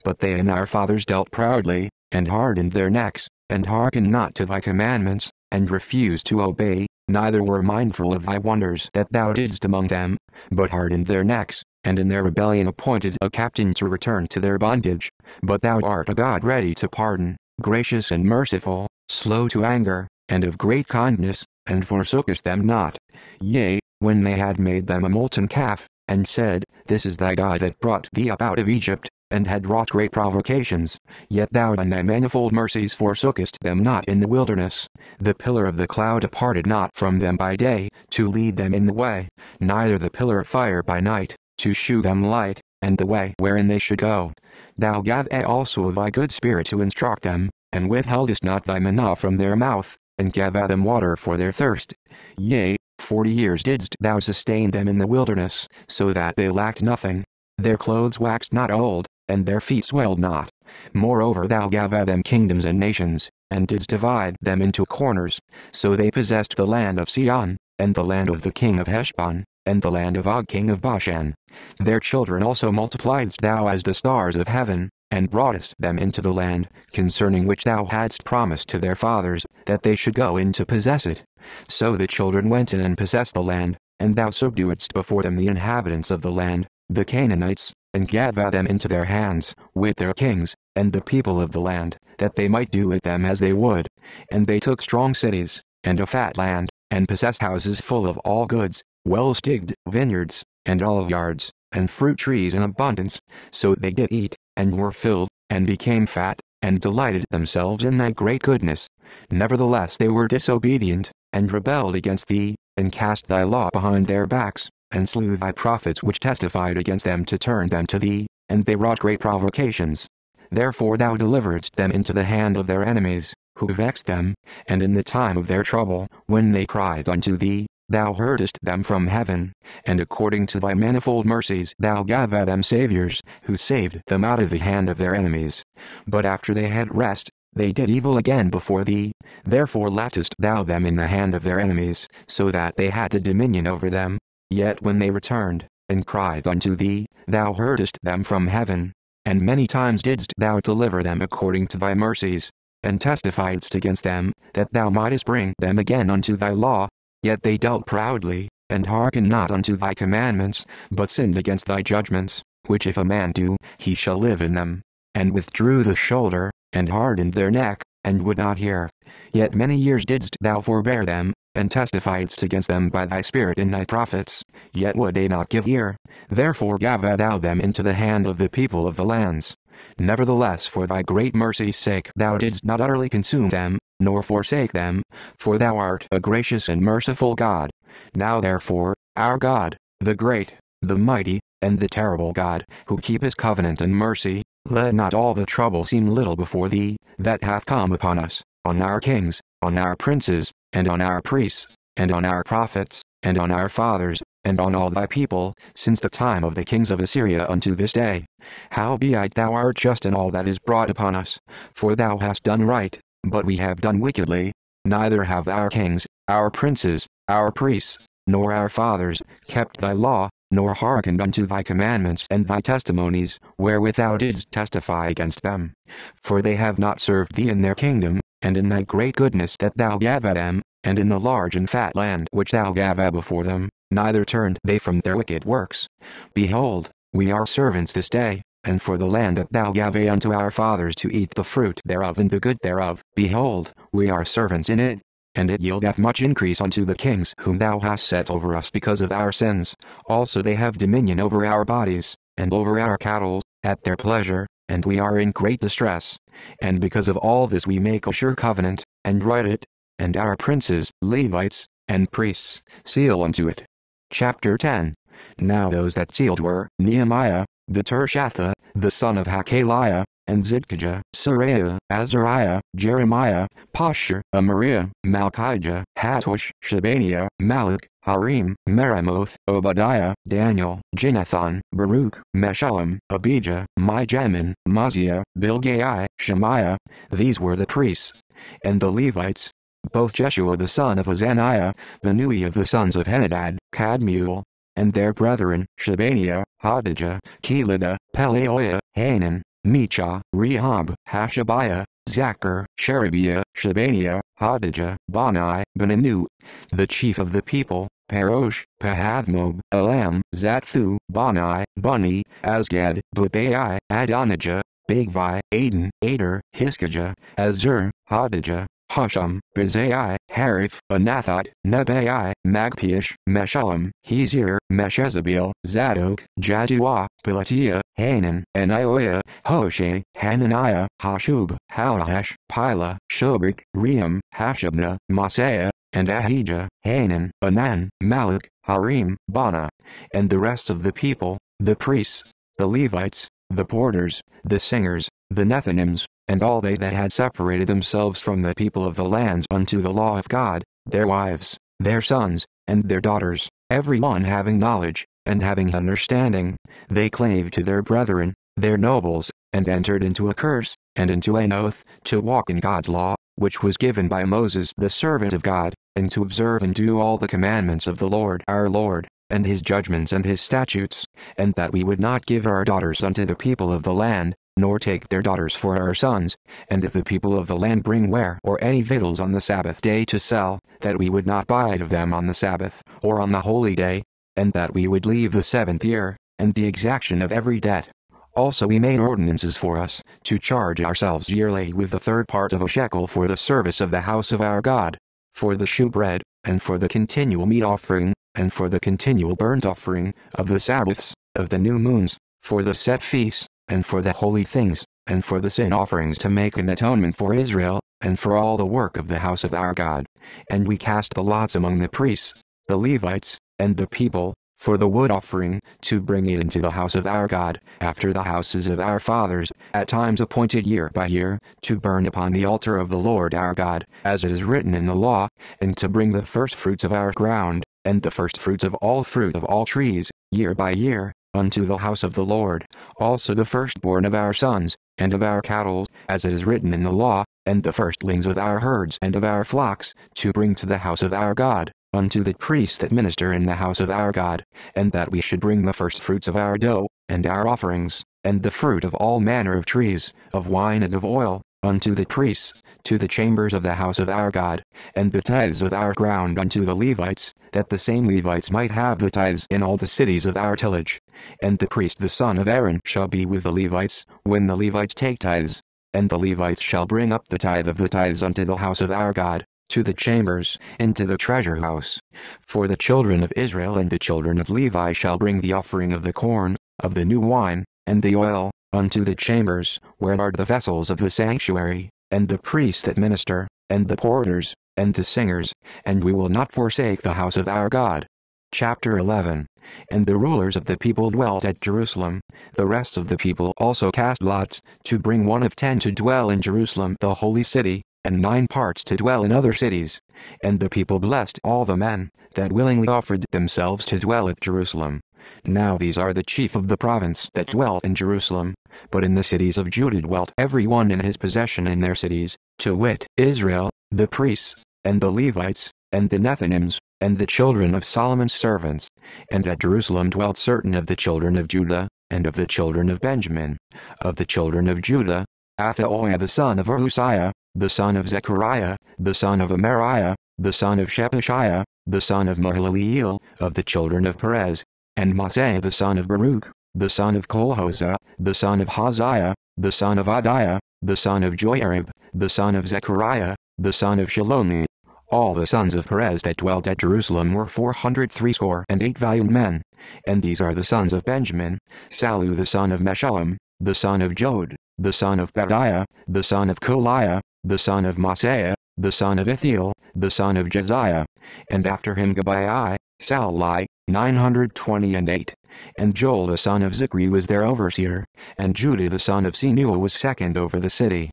But they and our fathers dealt proudly, and hardened their necks, and hearkened not to thy commandments, and refused to obey, neither were mindful of thy wonders that thou didst among them, but hardened their necks, and in their rebellion appointed a captain to return to their bondage. But thou art a God ready to pardon, gracious and merciful, slow to anger, and of great kindness, and forsookest them not. Yea, when they had made them a molten calf, and said, This is thy God that brought thee up out of Egypt, and had wrought great provocations, yet thou in thy manifold mercies forsookest them not in the wilderness. The pillar of the cloud departed not from them by day, to lead them in the way, neither the pillar of fire by night, to shew them light, and the way wherein they should go. Thou gavest also thy good spirit to instruct them, and withheldest not thy manna from their mouth, and gavest them water for their thirst. Yea, forty years didst thou sustain them in the wilderness, so that they lacked nothing. Their clothes waxed not old, and their feet swelled not. Moreover thou gavest them kingdoms and nations, and didst divide them into corners, so they possessed the land of Sihon, and the land of the king of Heshbon, and the land of Og king of Bashan. Their children also multipliedst thou as the stars of heaven, and broughtest them into the land, concerning which thou hadst promised to their fathers, that they should go in to possess it. So the children went in and possessed the land, and thou subduedst before them the inhabitants of the land, the Canaanites, and gave them into their hands, with their kings, and the people of the land, that they might do with them as they would. And they took strong cities, and a fat land, and possessed houses full of all goods, well stigged vineyards, and olive yards, and fruit trees in abundance. So they did eat, and were filled, and became fat, and delighted themselves in thy great goodness. Nevertheless they were disobedient, and rebelled against thee, and cast thy law behind their backs, and slew thy prophets which testified against them to turn them to thee, and they wrought great provocations. Therefore thou deliveredst them into the hand of their enemies, who vexed them, and in the time of their trouble, when they cried unto thee, thou heardest them from heaven, and according to thy manifold mercies thou gavest them saviors, who saved them out of the hand of their enemies. But after they had rest, they did evil again before thee, therefore leftest thou them in the hand of their enemies, so that they had the dominion over them. Yet when they returned, and cried unto thee, thou heardest them from heaven. And many times didst thou deliver them according to thy mercies, and testifiedst against them, that thou mightest bring them again unto thy law. Yet they dealt proudly, and hearkened not unto thy commandments, but sinned against thy judgments, which if a man do, he shall live in them. And withdrew the shoulder, and hardened their neck, and would not hear. Yet many years didst thou forbear them, and testifiedst against them by thy Spirit in thy prophets, yet would they not give ear. Therefore gavest thou them into the hand of the people of the lands. Nevertheless for thy great mercy's sake thou didst not utterly consume them, nor forsake them, for thou art a gracious and merciful God. Now therefore, our God, the great, the mighty, and the terrible God, who keepeth covenant and mercy, let not all the trouble seem little before thee, that hath come upon us, on our kings, on our princes, and on our priests, and on our prophets, and on our fathers, and on all thy people, since the time of the kings of Assyria unto this day. Howbeit thou art just in all that is brought upon us, for thou hast done right, but we have done wickedly. Neither have our kings, our princes, our priests, nor our fathers, kept thy law, nor hearkened unto thy commandments and thy testimonies, wherewith thou didst testify against them. For they have not served thee in their kingdom, and in thy great goodness that thou gavest them, and in the large and fat land which thou gavest before them, neither turned they from their wicked works. Behold, we are servants this day, and for the land that thou gavest unto our fathers to eat the fruit thereof and the good thereof, behold, we are servants in it, and it yieldeth much increase unto the kings whom thou hast set over us because of our sins. Also they have dominion over our bodies, and over our cattle, at their pleasure, and we are in great distress. And because of all this we make a sure covenant, and write it, and our princes, Levites, and priests, seal unto it. Chapter 10 Now those that sealed were Nehemiah, the Tirshatha, the son of Hakaliah, and Zidkijah, Seraiah, Azariah, Jeremiah, Pashur, Amariah, Malchijah, Hattush, Shebaniah, Malach, Harim, Meremoth, Obadiah, Daniel, Ginnathan, Baruch, Meshullam, Abijah, Mijamin, Maziah, Bilgai, Shemaiah, these were the priests. And the Levites, both Jeshua the son of Azaniah, Binnui of the sons of Henadad, Kadmiel, and their brethren, Shebaniah, Hodijah, Kelita, Pelaiah, Hanan, Micha, Rehob, Hashabiah, Zaccur, Sherebiah, Shebaniah, Hodijah, Bani, Beninu, the chief of the people, Parosh, Pahathmoab, Elam, Zatthu, Bani, Bunni, Asgad, Babai, Adonijah, Bigvai, Adin, Ader, Hizkijah, Azzur, Hodijah, Husham, Bezai, Hariph, Anathoth, Nebai, Magpiash, Meshullam, Hezir, Meshezabeel, Zadok, Jaddua, Pelatiah, Hanan, Anaiah, Hoshea, Hananiah, Hashub, Halash, Pila, Shobrik, Ream, Hashabna, Maaseiah, and Ahijah, Hanan, Anan, Malach, Harim, Baanah, and the rest of the people, the priests, the Levites, the porters, the singers, the Nethinims, and all they that had separated themselves from the people of the lands unto the law of God, their wives, their sons, and their daughters, every one having knowledge, and having understanding, they clave to their brethren, their nobles, and entered into a curse, and into an oath, to walk in God's law, which was given by Moses the servant of God, and to observe and do all the commandments of the Lord our Lord, and his judgments and his statutes, and that we would not give our daughters unto the people of the land, nor take their daughters for our sons, and if the people of the land bring ware or any victuals on the Sabbath day to sell, that we would not buy it of them on the Sabbath, or on the holy day, and that we would leave the seventh year, and the exaction of every debt. Also we made ordinances for us, to charge ourselves yearly with the third part of a shekel for the service of the house of our God, for the shewbread, and for the continual meat offering, and for the continual burnt offering, of the Sabbaths, of the new moons, for the set feasts, and for the holy things, and for the sin offerings to make an atonement for Israel, and for all the work of the house of our God. And we cast the lots among the priests, the Levites, and the people, for the wood offering, to bring it into the house of our God, after the houses of our fathers, at times appointed year by year, to burn upon the altar of the Lord our God, as it is written in the law, and to bring the first fruits of our ground, and the first fruits of all fruit of all trees, year by year, unto the house of the Lord, also the firstborn of our sons, and of our cattle, as it is written in the law, and the firstlings of our herds and of our flocks, to bring to the house of our God, unto the priests that minister in the house of our God, and that we should bring the firstfruits of our dough, and our offerings, and the fruit of all manner of trees, of wine and of oil, unto the priests, to the chambers of the house of our God, and the tithes of our ground unto the Levites, that the same Levites might have the tithes in all the cities of our tillage. And the priest the son of Aaron shall be with the Levites, when the Levites take tithes. And the Levites shall bring up the tithe of the tithes unto the house of our God, to the chambers, and to the treasure house. For the children of Israel and the children of Levi shall bring the offering of the corn, of the new wine, and the oil, unto the chambers, where are the vessels of the sanctuary, and the priests that minister, and the porters, and the singers, and we will not forsake the house of our God. Chapter 11 And the rulers of the people dwelt at Jerusalem, the rest of the people also cast lots, to bring one of ten to dwell in Jerusalem the holy city, and nine parts to dwell in other cities. And the people blessed all the men, that willingly offered themselves to dwell at Jerusalem. Now these are the chief of the province that dwelt in Jerusalem, but in the cities of Judah dwelt every one in his possession in their cities, to wit, Israel, the priests, and the Levites, and the Nethinims, and the children of Solomon's servants. And at Jerusalem dwelt certain of the children of Judah, and of the children of Benjamin. Of the children of Judah, Athaiah the son of Uzziah, the son of Zechariah, the son of Amariah, the son of Shephatiah, the son of Mahalaleel, of the children of Perez, and Maaseiah the son of Baruch, the son of Colhozeh, the son of Haziah, the son of Adaiah, the son of Joiarib, the son of Zechariah, the son of Shalomi. All the sons of Perez that dwelt at Jerusalem were four hundred threescore and eight valiant men. And these are the sons of Benjamin, Sallu the son of Meshullam, the son of Joed, the son of Bediah, the son of Kolaiah, the son of Maaseiah, the son of Ithiel, the son of Josiah, and after him Gabbai, Sallai, 920 and 8. And Joel the son of Zichri was their overseer, and Judah the son of Senua was second over the city.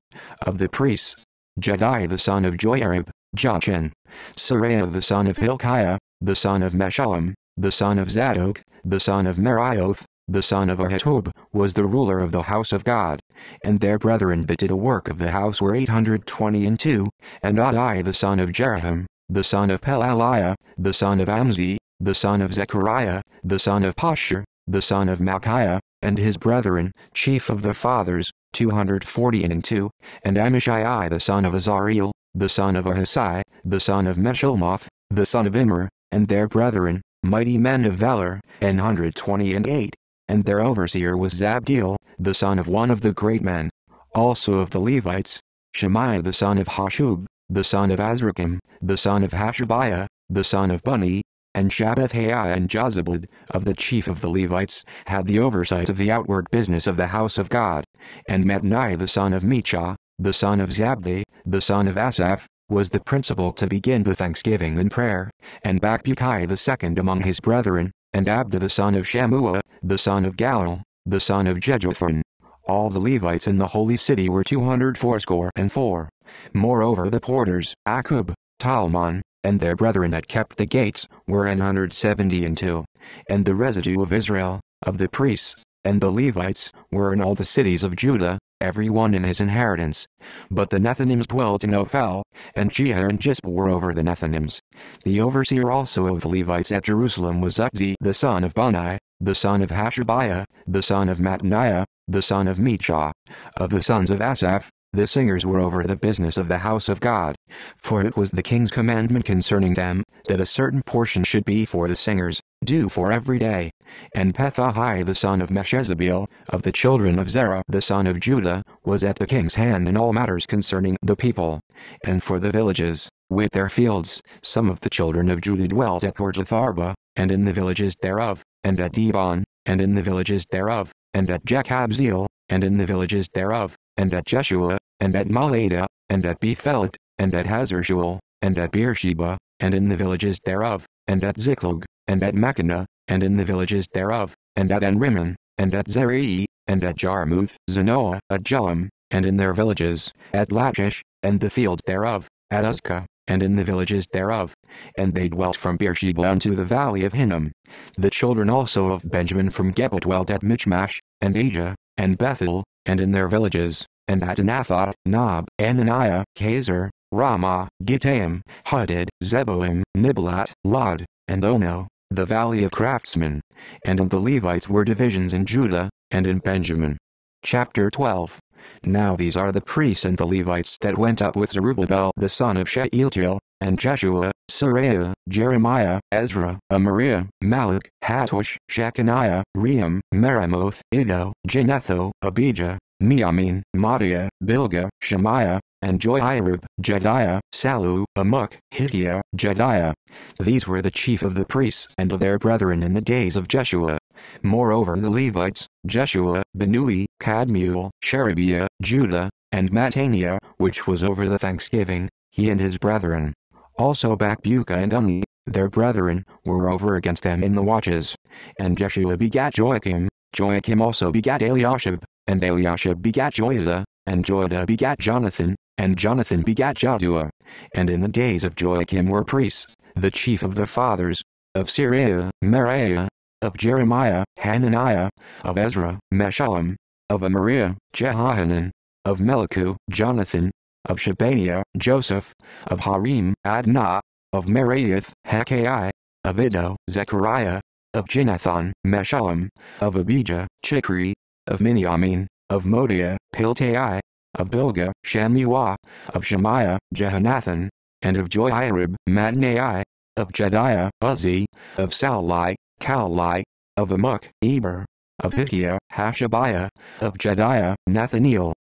Of the priests, Jediah the son of Joiarib, Jachin, Seraiah the son of Hilkiah, the son of Meshullam, the son of Zadok, the son of Meraioth, the son of Ahitub, was the ruler of the house of God, and their brethren that did the work of the house were eight hundred twenty and two, and Adai the son of Jeroham, the son of Pelaliah, the son of Amzi, the son of Zechariah, the son of Pashur, the son of Malchiah, and his brethren, chief of the fathers, two hundred forty and two, and Amishai the son of Azareel, the son of Ahasai, the son of Meshillemoth, the son of Immer, and their brethren, mighty men of valor, an hundred twenty and eight, and their overseer was Zabdiel, the son of one of the great men. Also of the Levites, Shemaiah the son of Hashub, the son of Azrikam, the son of Hashabiah, the son of Bunni, and Shabbethaiah and Jozabad, of the chief of the Levites, had the oversight of the outward business of the house of God, and Mattaniah the son of Micha, the son of Zabdi, the son of Asaph, was the principal to begin the thanksgiving and prayer, and Bakbukai the second among his brethren, and Abda the son of Shammua, the son of Galal, the son of Jeduthun. All the Levites in the holy city were two hundred fourscore and four. Moreover the porters, Akub, Talmon, and their brethren that kept the gates, were an hundred seventy and two. And the residue of Israel, of the priests, and the Levites, were in all the cities of Judah, every one in his inheritance. But the Nethinims dwelt in Ophel, and Jeher and Jispa were over the Nethinims. The overseer also of the Levites at Jerusalem was Uzzi the son of Bani, the son of Hashabiah, the son of Mattaniah, the son of Micha. Of the sons of Asaph, the singers were over the business of the house of God. For it was the king's commandment concerning them, that a certain portion should be for the singers, due for every day. And Pethahiah the son of Meshezabeel, of the children of Zerah the son of Judah, was at the king's hand in all matters concerning the people. And for the villages, with their fields, some of the children of Judah dwelt at Kirjatharba, and in the villages thereof, and at Dibon, and in the villages thereof, and at Jekabzeel, and in the villages thereof, and at Jeshua, and at Moladah, and at Bethphelet, and at Hazarshual, and at Beersheba, and in the villages thereof, and at Ziklag, and at Makkah, and in the villages thereof, and at Enrimmon, and at Zerii, and at Jarmuth, Zanoah, at Jelam, and in their villages, at Lachish, and the fields thereof, at Uzka, and in the villages thereof. And they dwelt from Beersheba unto the valley of Hinnom. The children also of Benjamin from Geba dwelt at Michmash, and Asia, and Bethel, and in their villages, and at Anathoth, Nob, Ananiah, Kazer, Ramah, Gittaim, Hadid, Zeboim, Neballat, Lod, and Ono, the valley of craftsmen. And of the Levites were divisions in Judah, and in Benjamin. Chapter 12 Now these are the priests and the Levites that went up with Zerubbabel the son of Shealtiel, and Jeshua, Seraiah, Jeremiah, Ezra, Amariah, Malach, Hattush, Shechaniah, Rehum, Meremoth, Iddo, Ginnetho, Abijah, Miamin, Maadiah, Bilgah, Shemaiah, and Joiarib, Jediah, Sallu, Amok, Hittiah, Jediah. These were the chief of the priests and of their brethren in the days of Jeshua. Moreover the Levites, Jeshua, Binnui, Kadmiel, Sherebiah, Judah, and Mattaniah, which was over the thanksgiving, he and his brethren. Also Bakbuka and Unni, their brethren, were over against them in the watches. And Jeshua begat Joachim, Joachim also begat Eliashib, and Eliashib begat Joiada, and Joiada begat Jonathan, and Jonathan begat Jaddua. And in the days of Joachim were priests, the chief of the fathers, of Syria, Meraiah, of Jeremiah, Hananiah, of Ezra, Meshullam, of Amariah, Jehohanan, of Melicu, Jonathan, of Shebaniah, Joseph, of Harim, Adnah, of Meraioth, Hakkai, of Iddo, Zechariah, of Ginnethon, Meshullam, of Abijah, Chikri, of Miniamin, of Moadiah, Piltai, of Bilgah, Shammua, of Shemaiah, Jehonathan, and of Joiarib, Matnai, of Jediah, Uzzi, of Sallai, Kalai, of Amok, Eber, of Hittiah, Hashabiah, of Jediah, Nathaniel.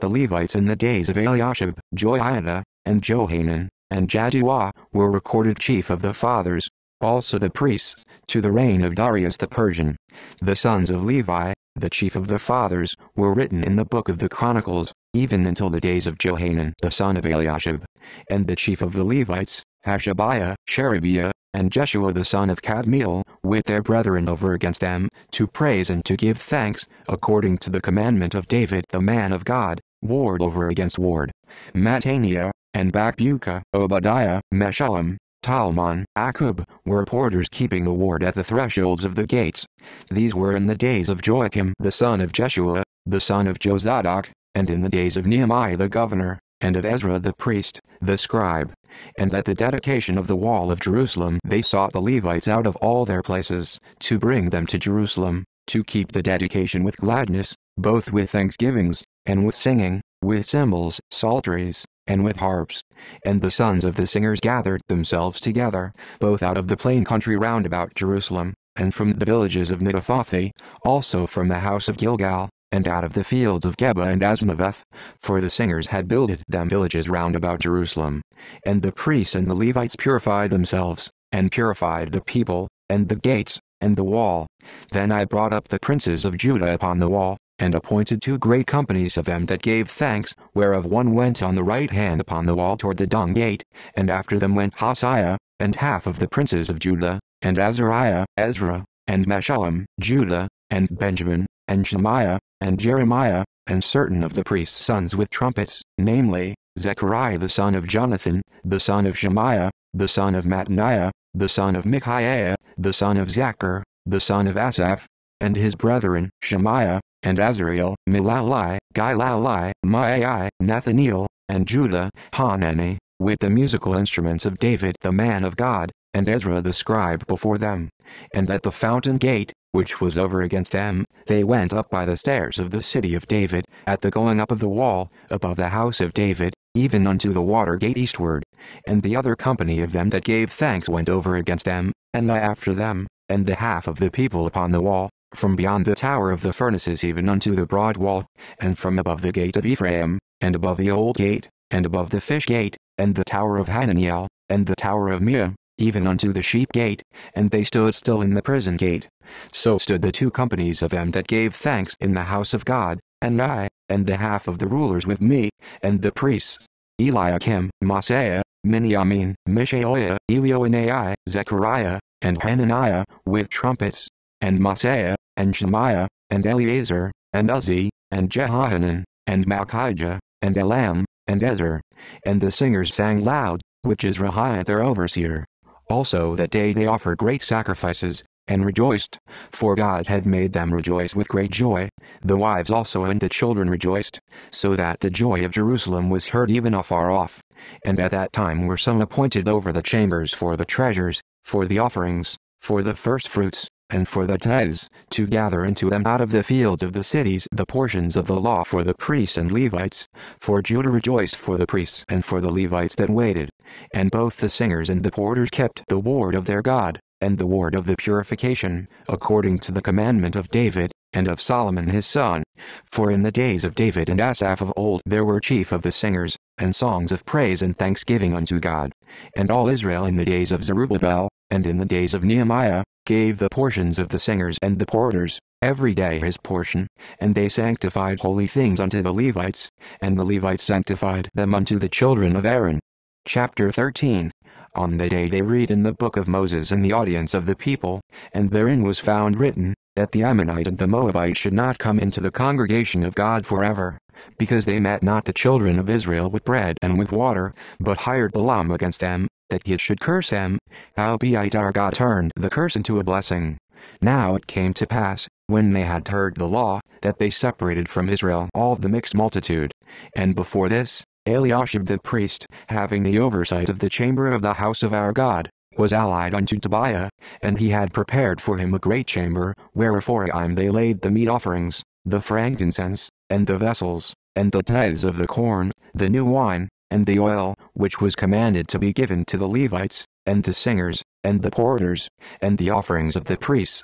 The Levites in the days of Eliashib, Joiada, and Johanan, and Jaddua, were recorded chief of the fathers, also the priests, to the reign of Darius the Persian. The sons of Levi, the chief of the fathers, were written in the book of the Chronicles, even until the days of Johanan the son of Eliashib. And the chief of the Levites, Hashabiah, Sherebiah, and Jeshua the son of Kadmiel, with their brethren over against them, to praise and to give thanks, according to the commandment of David the man of God, ward over against ward. Mattaniah, and Bakbuka, Obadiah, Meshullam, Talmon, Akub, were porters keeping the ward at the thresholds of the gates. These were in the days of Joachim the son of Jeshua, the son of Jozadak, and in the days of Nehemiah the governor, and of Ezra the priest, the scribe. And at the dedication of the wall of Jerusalem they sought the Levites out of all their places, to bring them to Jerusalem, to keep the dedication with gladness, both with thanksgivings, and with singing, with cymbals, psalteries, and with harps. And the sons of the singers gathered themselves together, both out of the plain country round about Jerusalem, and from the villages of Netophathi, also from the house of Gilgal, and out of the fields of Geba and Asmaveth, for the singers had builded them villages round about Jerusalem. And the priests and the Levites purified themselves, and purified the people, and the gates, and the wall. Then I brought up the princes of Judah upon the wall, and appointed two great companies of them that gave thanks, whereof one went on the right hand upon the wall toward the dung gate, and after them went Hosea, and half of the princes of Judah, and Azariah, Ezra, and Meshullam, Judah, and Benjamin, and Shemaiah, and Jeremiah, and certain of the priests' sons with trumpets, namely, Zechariah the son of Jonathan, the son of Shemaiah, the son of Mattaniah, the son of Micaiah, the son of Zaccur, the son of Asaph, and his brethren, Shemaiah, and Azarael, Milalai, Gilalai, Maai, Nathaniel, and Judah, Hanani, with the musical instruments of David the man of God, and Ezra the scribe before them. And at the fountain gate, which was over against them, they went up by the stairs of the city of David, at the going up of the wall, above the house of David, even unto the water gate eastward. And the other company of them that gave thanks went over against them, and I after them, and the half of the people upon the wall, from beyond the tower of the furnaces even unto the broad wall, and from above the gate of Ephraim, and above the old gate, and above the fish gate, and the tower of Hananiel, and the tower of Meah, even unto the sheep gate, and they stood still in the prison gate. So stood the two companies of them that gave thanks in the house of God, and I, and the half of the rulers with me, and the priests, Eliakim, Maaseiah, Miniamin, Mishaeliah, Elioenai, Zechariah, and Hananiah, with trumpets, and Maaseiah, and Shemaiah, and Eleazar, and Uzzi, and Jehohanan, and Malchijah, and Elam, and Ezer. And the singers sang loud, which is Rahiah their overseer. Also that day they offered great sacrifices, and rejoiced, for God had made them rejoice with great joy. The wives also and the children rejoiced, so that the joy of Jerusalem was heard even afar off. And at that time were some appointed over the chambers for the treasures, for the offerings, for the firstfruits, and for the tithes, to gather into them out of the fields of the cities the portions of the law for the priests and Levites. For Judah rejoiced for the priests and for the Levites that waited. And both the singers and the porters kept the word of their God, and the word of the purification, according to the commandment of David, and of Solomon his son. For in the days of David and Asaph of old there were chief of the singers, and songs of praise and thanksgiving unto God. And all Israel in the days of Zerubbabel, and in the days of Nehemiah, gave the portions of the singers and the porters, every day his portion, and they sanctified holy things unto the Levites, and the Levites sanctified them unto the children of Aaron. Chapter 13 On the day they read in the book of Moses in the audience of the people, and therein was found written, that the Ammonite and the Moabite should not come into the congregation of God forever, because they met not the children of Israel with bread and with water, but hired Balaam against them, that ye should curse him, Howbeit our God turned the curse into a blessing. Now it came to pass, when they had heard the law, that they separated from Israel all the mixed multitude. And before this, Eliashib the priest, having the oversight of the chamber of the house of our God, was allied unto Tobiah, and he had prepared for him a great chamber, wherefore I'm they laid the meat offerings, the frankincense, and the vessels, and the tithes of the corn, the new wine, and the oil, which was commanded to be given to the Levites, and the singers, and the porters, and the offerings of the priests.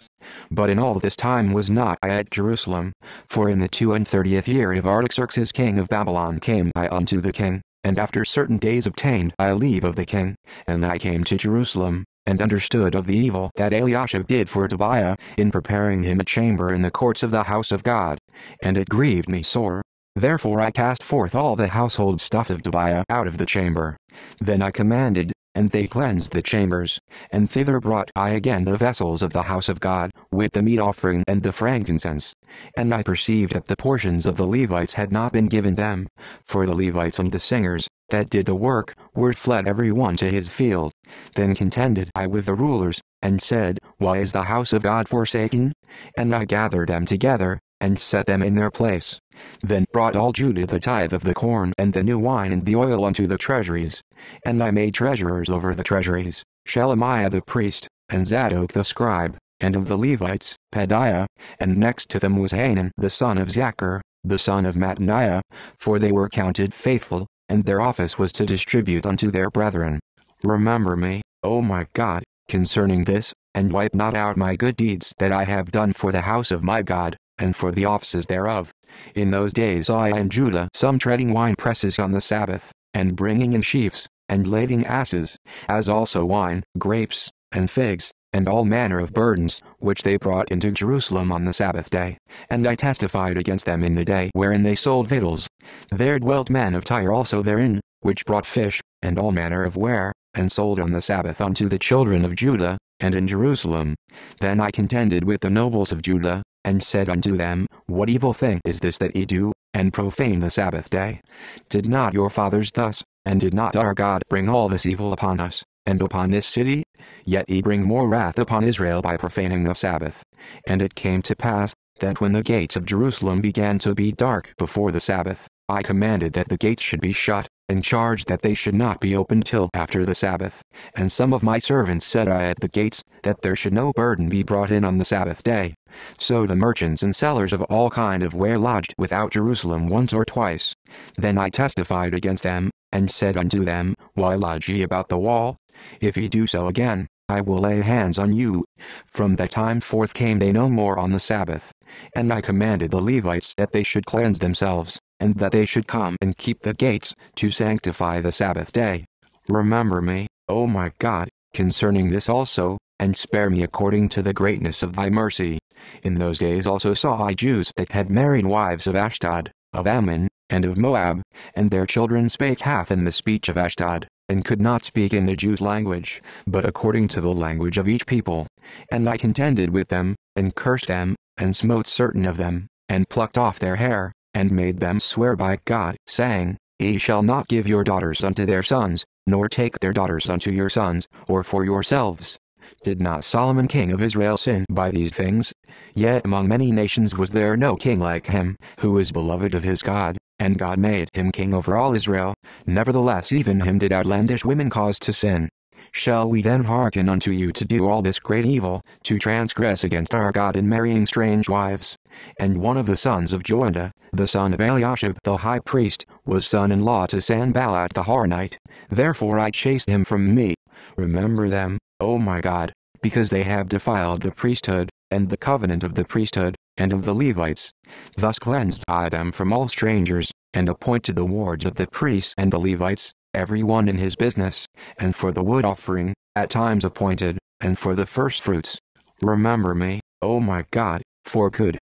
But in all this time was not I at Jerusalem, for in the two and thirtieth year of Artaxerxes king of Babylon came I unto the king, and after certain days obtained I leave of the king, and I came to Jerusalem, and understood of the evil that Eliashib did for Tobiah, in preparing him a chamber in the courts of the house of God, and it grieved me sore, Therefore I cast forth all the household stuff of Tobiah out of the chamber. Then I commanded, and they cleansed the chambers, and thither brought I again the vessels of the house of God, with the meat offering and the frankincense. And I perceived that the portions of the Levites had not been given them, for the Levites and the singers, that did the work, were fled every one to his field. Then contended I with the rulers, and said, Why is the house of God forsaken? And I gathered them together, and set them in their place. Then brought all Judah the tithe of the corn and the new wine and the oil unto the treasuries. And I made treasurers over the treasuries, Shelemiah the priest, and Zadok the scribe, and of the Levites, Pedaiah, and next to them was Hanan the son of Zaccur, the son of Mattaniah, for they were counted faithful, and their office was to distribute unto their brethren. Remember me, O my God, concerning this, and wipe not out my good deeds that I have done for the house of my God, and for the offices thereof. In those days I and Judah some treading wine presses on the Sabbath, and bringing in sheaves, and lading asses, as also wine, grapes, and figs, and all manner of burdens, which they brought into Jerusalem on the Sabbath day. And I testified against them in the day wherein they sold victuals. There dwelt men of Tyre also therein, which brought fish, and all manner of ware, and sold on the Sabbath unto the children of Judah, and in Jerusalem. Then I contended with the nobles of Judah, and said unto them, What evil thing is this that ye do, and profane the Sabbath day? Did not your fathers thus, and did not our God bring all this evil upon us, and upon this city? Yet ye bring more wrath upon Israel by profaning the Sabbath. And it came to pass, that when the gates of Jerusalem began to be dark before the Sabbath, I commanded that the gates should be shut, and charged that they should not be opened till after the Sabbath. And some of my servants set I at the gates, that there should no burden be brought in on the Sabbath day. So the merchants and sellers of all kind of ware lodged without Jerusalem once or twice. Then I testified against them, and said unto them, Why lodge ye about the wall? If ye do so again, I will lay hands on you. From that time forth came they no more on the Sabbath. And I commanded the Levites that they should cleanse themselves, and that they should come and keep the gates, to sanctify the Sabbath day. Remember me, O my God, concerning this also, and spare me according to the greatness of thy mercy. In those days also saw I Jews that had married wives of Ashdod, of Ammon, and of Moab, and their children spake half in the speech of Ashdod, and could not speak in the Jews' language, but according to the language of each people. And I contended with them, and cursed them, and smote certain of them, and plucked off their hair, and made them swear by God, saying, Ye shall not give your daughters unto their sons, nor take their daughters unto your sons, or for yourselves. Did not Solomon king of Israel sin by these things? Yet among many nations was there no king like him, who was beloved of his God, and God made him king over all Israel. Nevertheless even him did outlandish women cause to sin. Shall we then hearken unto you to do all this great evil, to transgress against our God in marrying strange wives? And one of the sons of Joiada, the son of Eliashib the high priest, was son-in-law to Sanballat the Horonite. Therefore I chased him from me. Remember them, O my God, because they have defiled the priesthood, and the covenant of the priesthood, and of the Levites. Thus cleansed I them from all strangers, and appointed the wards of the priests and the Levites, every one in his business, and for the wood offering, at times appointed, and for the firstfruits. Remember me, O my God, for good,